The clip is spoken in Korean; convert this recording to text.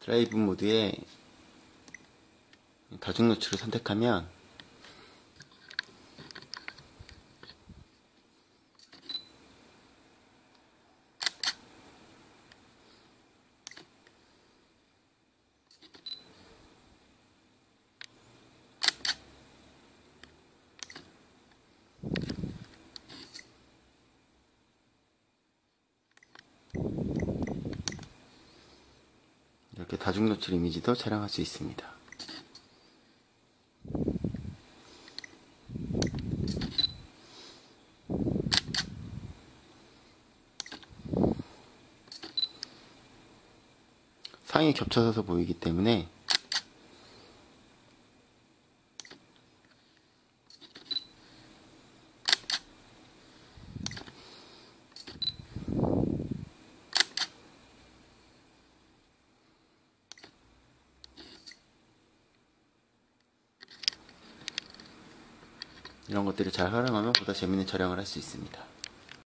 드라이브 모드에 다중 노출을 선택하면 이렇게 다중 노출 이미지도 촬영할 수 있습니다. 상이 겹쳐져서 보이기 때문에 이런 것들을 잘 활용하면 보다 재밌는 촬영을 할 수 있습니다.